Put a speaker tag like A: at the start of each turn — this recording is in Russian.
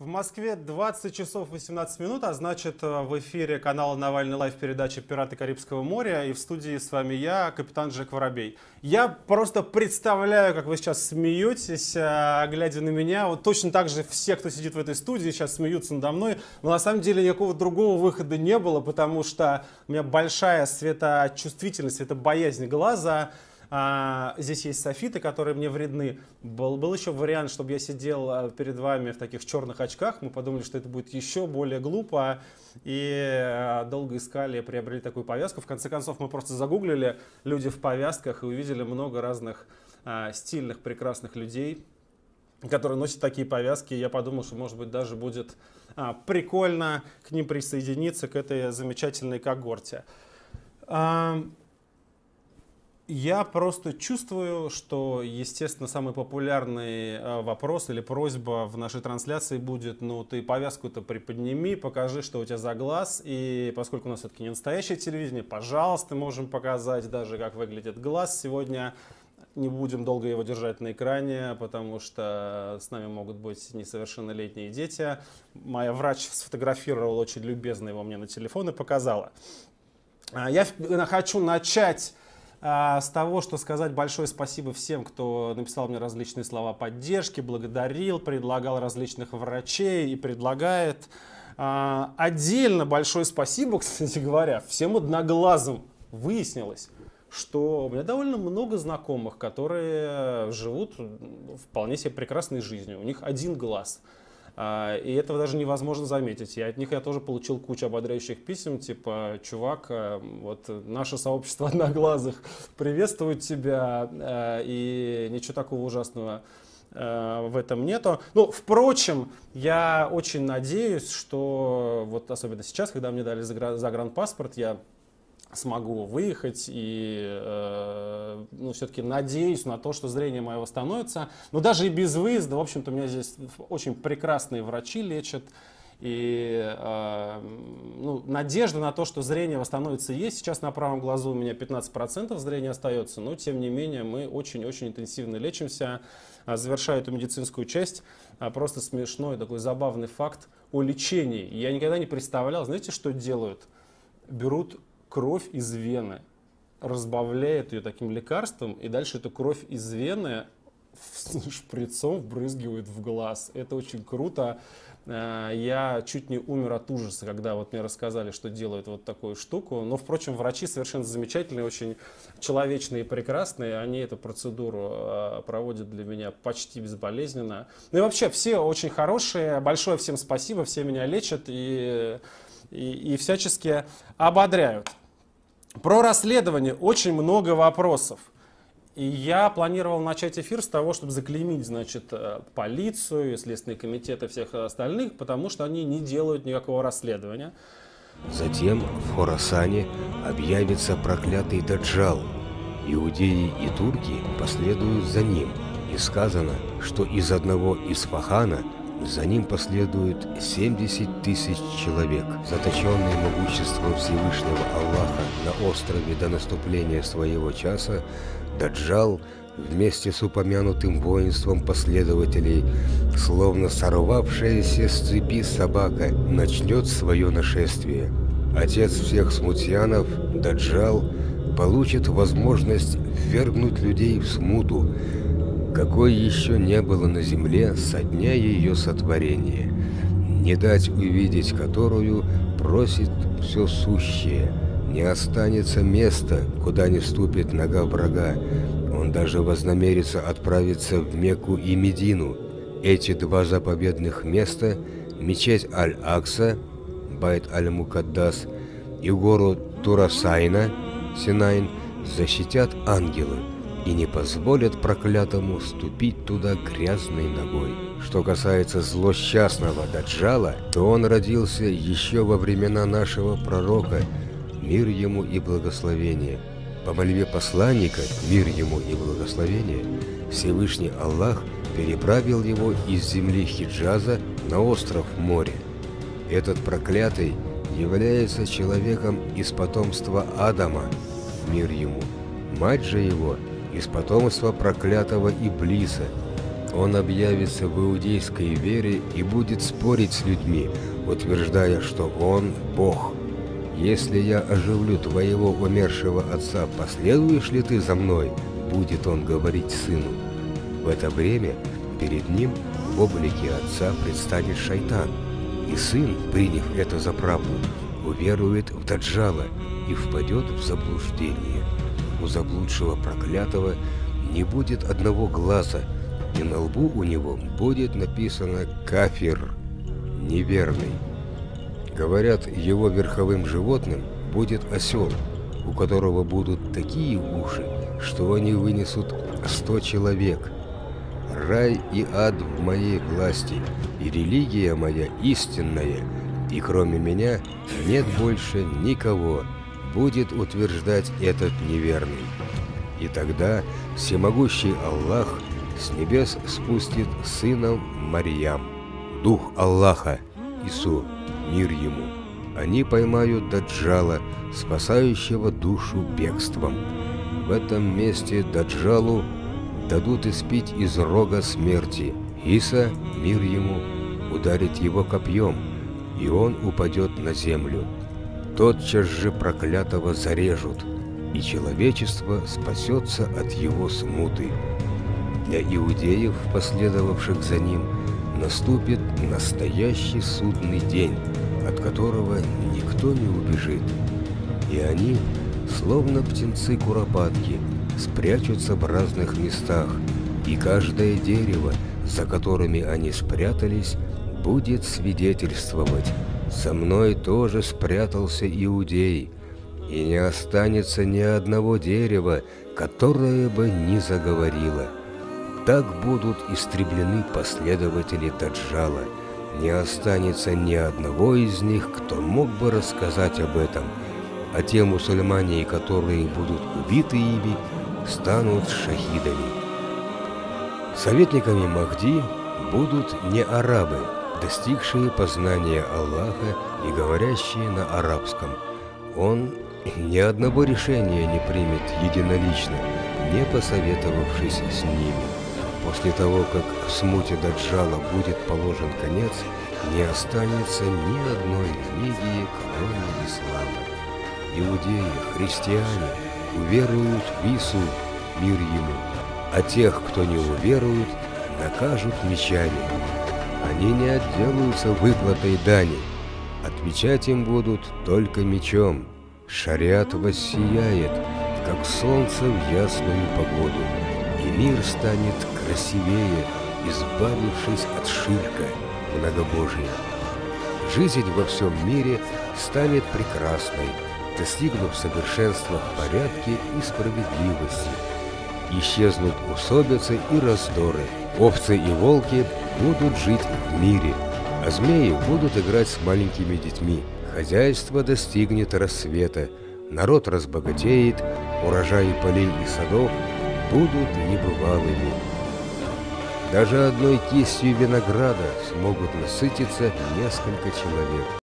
A: В Москве 20 часов 18 минут, а значит э, в эфире канала Навальный Лайв передача «Пираты Карибского моря» и в студии с вами я, капитан Джек Воробей. Я просто представляю, как вы сейчас смеетесь, э, глядя на меня. Вот точно так же все, кто сидит в этой студии, сейчас смеются надо мной. Но на самом деле никакого другого выхода не было, потому что у меня большая светочувствительность, светобоязнь глаза – а, здесь есть софиты, которые мне вредны. Был, был еще вариант, чтобы я сидел а, перед вами в таких черных очках. Мы подумали, что это будет еще более глупо. И а, долго искали, приобрели такую повязку. В конце концов, мы просто загуглили люди в повязках и увидели много разных а, стильных, прекрасных людей, которые носят такие повязки. Я подумал, что, может быть, даже будет а, прикольно к ним присоединиться, к этой замечательной когорте. А, я просто чувствую, что, естественно, самый популярный э, вопрос или просьба в нашей трансляции будет, ну, ты повязку-то приподними, покажи, что у тебя за глаз. И поскольку у нас все-таки не настоящее телевидение, пожалуйста, можем показать даже, как выглядит глаз сегодня. Не будем долго его держать на экране, потому что с нами могут быть несовершеннолетние дети. Моя врач сфотографировала очень любезно его мне на телефон и показала. А, я хочу начать а, с того, что сказать большое спасибо всем, кто написал мне различные слова поддержки, благодарил, предлагал различных врачей и предлагает. А, отдельно большое спасибо, кстати говоря, всем одноглазым выяснилось, что у меня довольно много знакомых, которые живут вполне себе прекрасной жизнью. У них один глаз – и этого даже невозможно заметить. И от них я тоже получил кучу ободряющих писем, типа, чувак, э, вот наше сообщество одноглазых приветствует тебя, э, и ничего такого ужасного э, в этом нету. Ну, впрочем, я очень надеюсь, что вот особенно сейчас, когда мне дали загранпаспорт, я смогу выехать и э, ну, все-таки надеюсь на то, что зрение мое восстановится. Но даже и без выезда, в общем-то, у меня здесь очень прекрасные врачи лечат. И э, ну, надежда на то, что зрение восстановится есть. Сейчас на правом глазу у меня 15% зрения остается, но тем не менее мы очень-очень интенсивно лечимся. А, завершаю эту медицинскую часть. А, просто смешной такой забавный факт о лечении. Я никогда не представлял, знаете, что делают? Берут кровь из вены, разбавляет ее таким лекарством, и дальше эту кровь из вены шприцом вбрызгивают в глаз. Это очень круто. Э, я чуть не умер от ужаса, когда вот мне рассказали, что делают вот такую штуку. Но, впрочем, врачи совершенно замечательные, очень человечные и прекрасные. Они эту процедуру э, проводят для меня почти безболезненно. Ну и вообще все очень хорошие. Большое всем спасибо, все меня лечат и, и, и всячески ободряют. Про расследование очень много вопросов. И я планировал начать эфир с того, чтобы заклеймить, значит, э, полицию, Следственный комитет и всех остальных, потому что они не делают никакого расследования.
B: Затем в Хорасане объявится проклятый Даджал. Иудеи и турки последуют за ним. И сказано, что из одного Исфахана – за ним последуют 70 тысяч человек, заточенные могуществом Всевышнего Аллаха на острове до наступления своего часа, Даджал вместе с упомянутым воинством последователей, словно сорвавшаяся с цепи собака, начнет свое нашествие. Отец всех смутьянов, Даджал, получит возможность ввергнуть людей в смуту, какой еще не было на земле со дня ее сотворения, не дать увидеть которую просит все сущее, не останется места, куда не ступит нога врага, он даже вознамерится отправиться в Мекку и Медину. Эти два заповедных места, мечеть Аль-Акса, Байт Аль-Мукаддас и гору Турасайна, Синайн, защитят ангелы – и не позволят проклятому ступить туда грязной ногой. Что касается злосчастного Даджала, то он родился еще во времена нашего пророка, мир ему и благословение. По мольбе посланника, мир ему и благословение, Всевышний Аллах переправил его из земли Хиджаза на остров море. Этот проклятый является человеком из потомства Адама, мир ему. Мать же его – из потомства проклятого Иблиса. Он объявится в иудейской вере и будет спорить с людьми, утверждая, что он Бог. «Если я оживлю твоего умершего отца, последуешь ли ты за мной?» будет он говорить сыну. В это время перед ним в облике отца предстанет шайтан, и сын, приняв это за правду, уверует в Даджала и впадет в заблуждение. У заблудшего проклятого не будет одного глаза, и на лбу у него будет написано «Кафир» – «Неверный». Говорят, его верховым животным будет осел, у которого будут такие уши, что они вынесут сто человек. Рай и ад в моей власти, и религия моя истинная, и кроме меня нет больше никого, будет утверждать этот неверный. И тогда всемогущий Аллах с небес спустит сыном Марьям, дух Аллаха, Ису, мир ему. Они поймают Даджала, спасающего душу бегством. В этом месте Даджалу дадут испить из рога смерти. Иса, мир ему, ударит его копьем, и он упадет на землю. Тотчас же проклятого зарежут, и человечество спасется от его смуты. Для иудеев, последовавших за ним, наступит настоящий судный день, от которого никто не убежит. И они, словно птенцы-куропатки, спрячутся в разных местах, и каждое дерево, за которыми они спрятались, будет свидетельствовать. Со мной тоже спрятался Иудей, и не останется ни одного дерева, которое бы не заговорило. Так будут истреблены последователи Таджала. Не останется ни одного из них, кто мог бы рассказать об этом – а те мусульмане, которые будут убиты ими, станут шахидами. Советниками Махди будут не арабы, достигшие познания Аллаха и говорящие на арабском. Он ни одного решения не примет единолично, не посоветовавшись с ними. После того, как в смуте Даджала будет положен конец, не останется ни одной религии, кроме ислама иудеи, христиане уверуют в Ису, мир ему, а тех, кто не уверует, накажут мечами. Они не отделаются выплатой дани, отвечать им будут только мечом. Шариат воссияет, как солнце в ясную погоду, и мир станет красивее, избавившись от ширка многобожия. Жизнь во всем мире станет прекрасной, достигнув совершенства в порядке и справедливости. Исчезнут усобицы и раздоры, овцы и волки будут жить в мире, а змеи будут играть с маленькими детьми. Хозяйство достигнет рассвета, народ разбогатеет, урожаи полей и садов будут небывалыми. Даже одной кистью винограда смогут насытиться несколько человек.